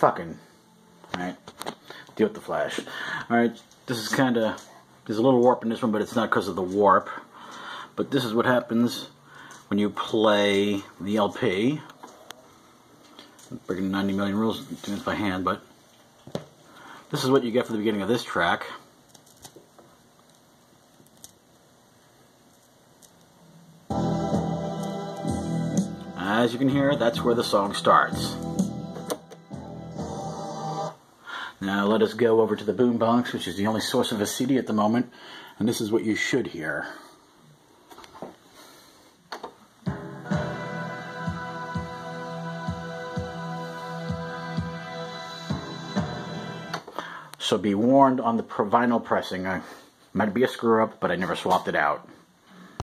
fucking. Alright? Deal with the flash. Alright, this is kind of. There's a little warp in this one, but it's not because of the warp. But this is what happens when you play the LP. I'm breaking 90 million rules doing this by hand, but this is what you get for the beginning of this track. As you can hear, that's where the song starts. Now let us go over to the boombox, which is the only source of a CD at the moment, and this is what you should hear. So be warned on the vinyl pressing. I might be a screw up, but I never swapped it out.